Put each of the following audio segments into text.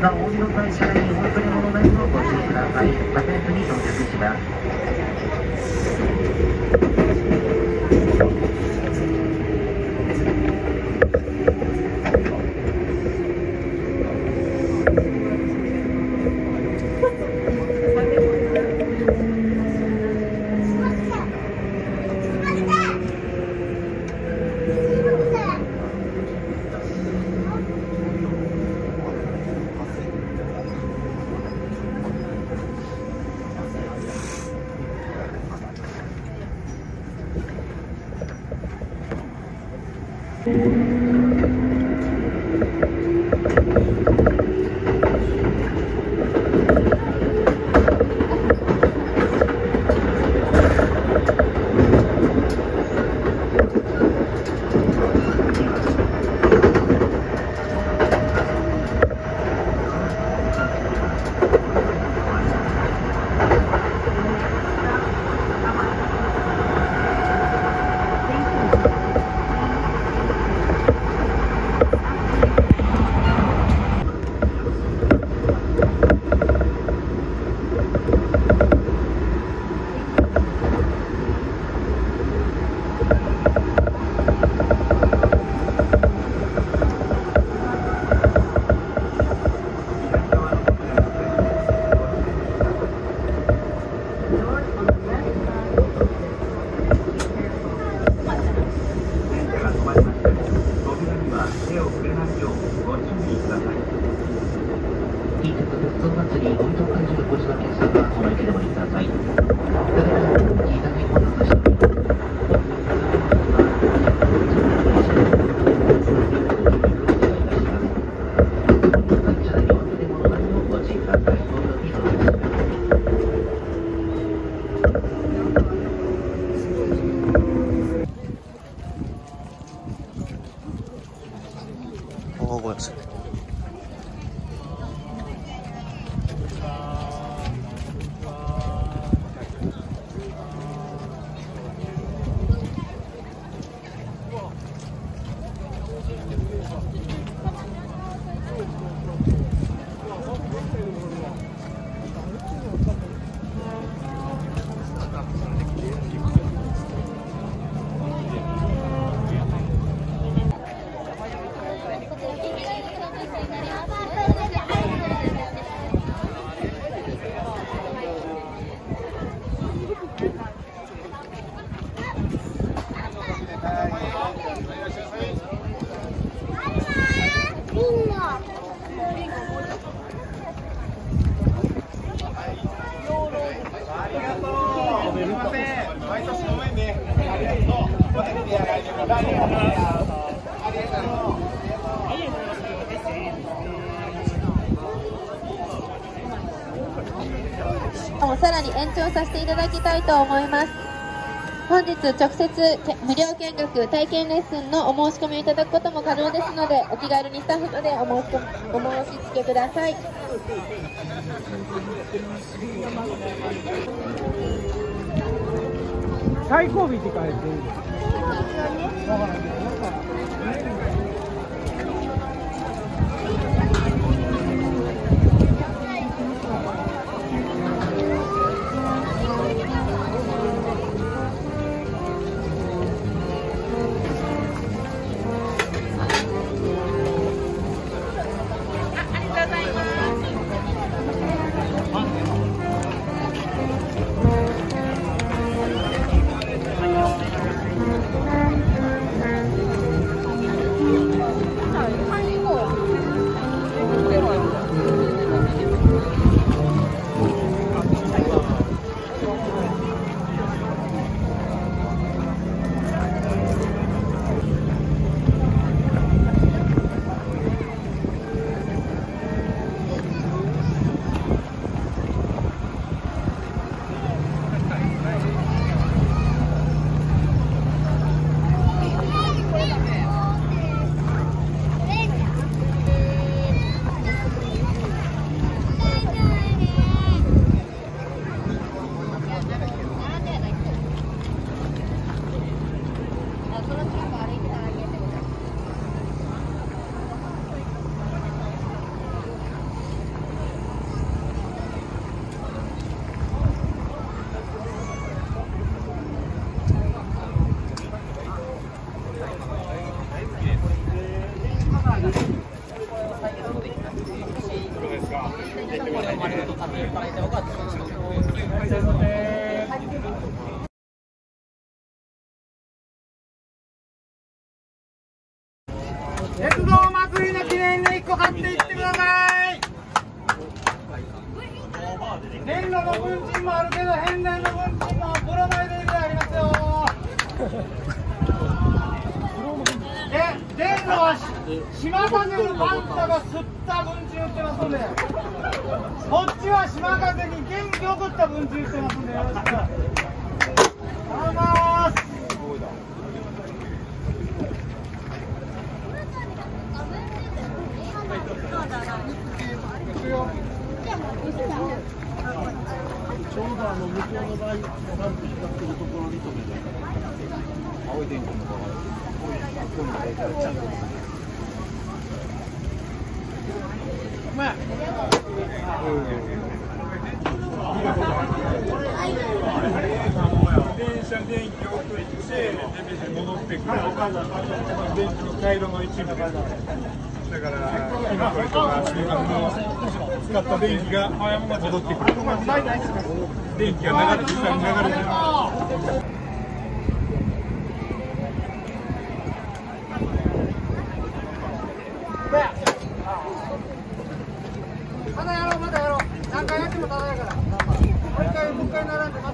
がお、降りの際、車内にお忘れ物ないようご注意ください。左折に到着します。もさらに延長させていただきたいと思います。本日直接無料見学体験レッスンのお申し込みをいただくことも可能ですのでお気軽にスタッフまでお申し込みお申し付けください。最後尾って書いてる。の分賃もあるけど変電の分賃もプロマイド以外ありますよ。で電路は島風のパンタが吸った分賃売ってますので。こっちは島風に元気送った分賃売ってますんで。よろしく頼みます。ちょうどあの向こうのライトランプ光ってるところに止めて青い電気の場合こういうこういうのがいたらちゃん。とまあ電車電気を送って出て戻ってくる電気の回路の一部だから今これとかあの使った電気が戻ってくる電気が流れ実際に流れてるまだやろうまだやろう。何回やってもただやから。もう一回もう一回並んで。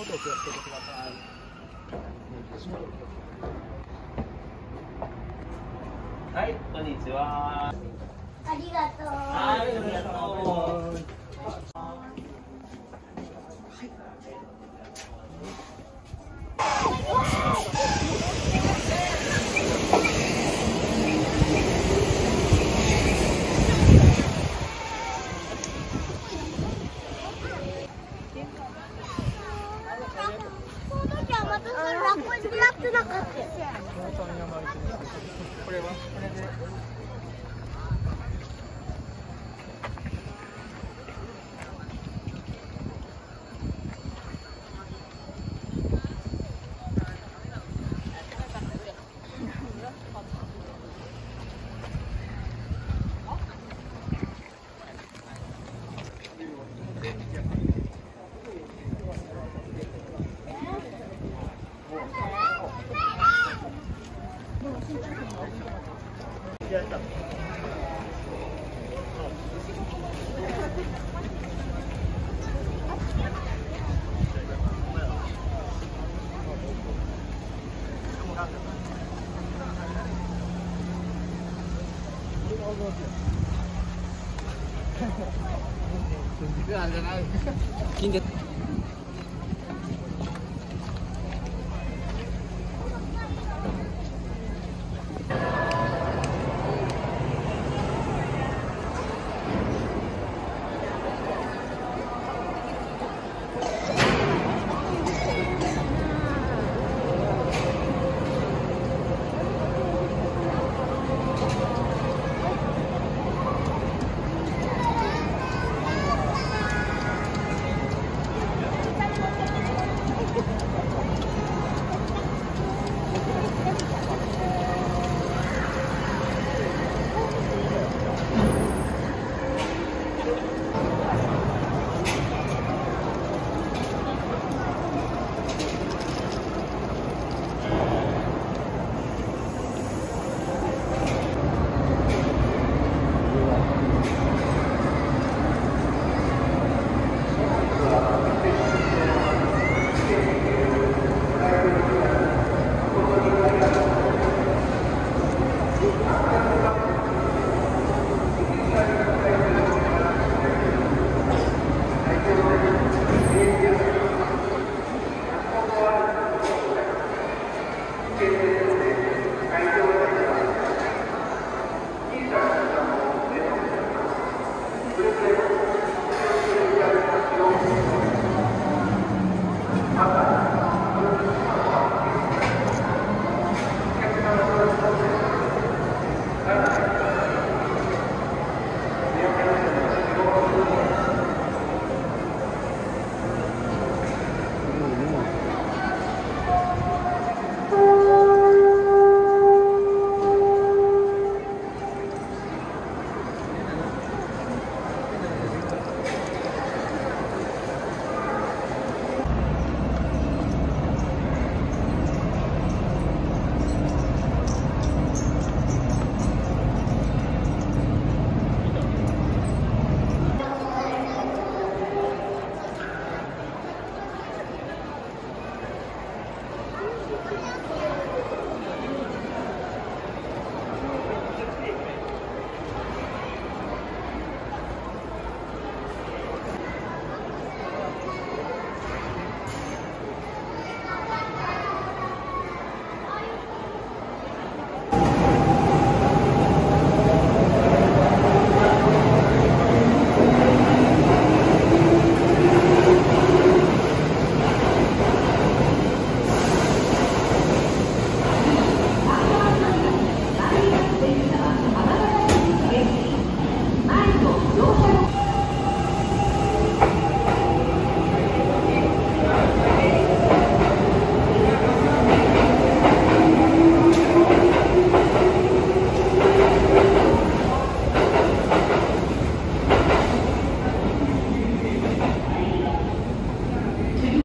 元を気をつけてください足元を気をつけてはい、こんにちは。ありがとう。はい、ありがとう。つなかったこれはこれで。金的。